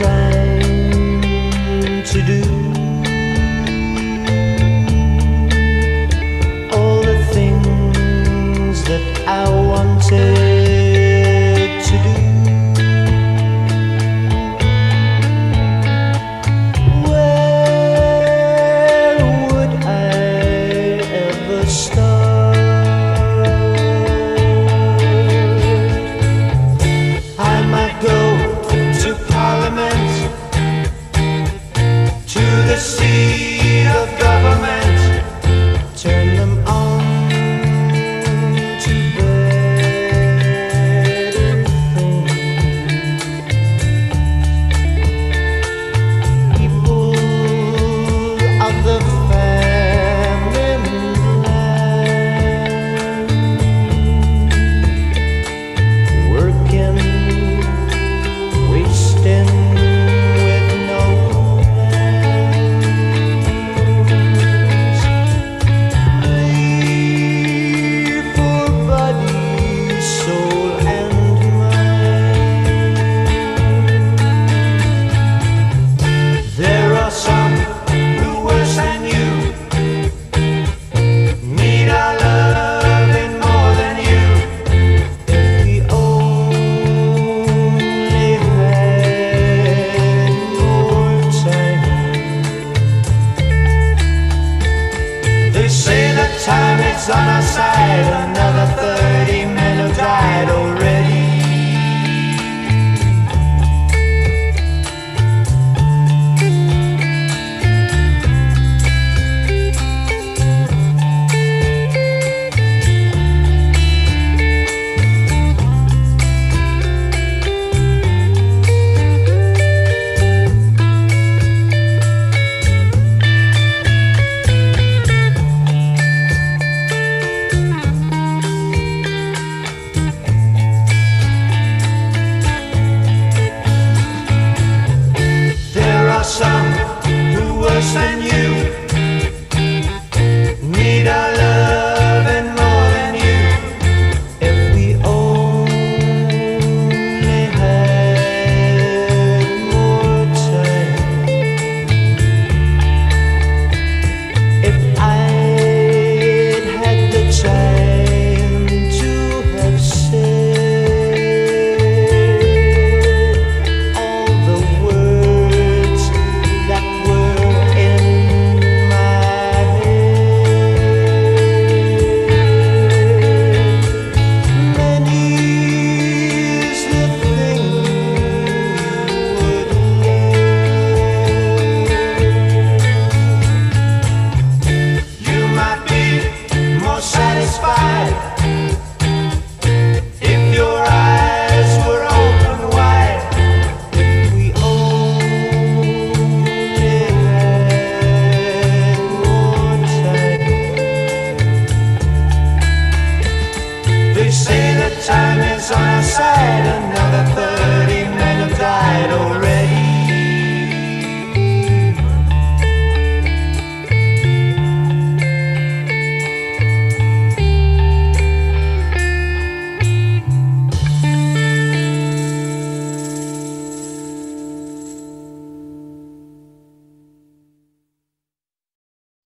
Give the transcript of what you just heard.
time to do all the things that I wanted.